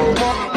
Whoa.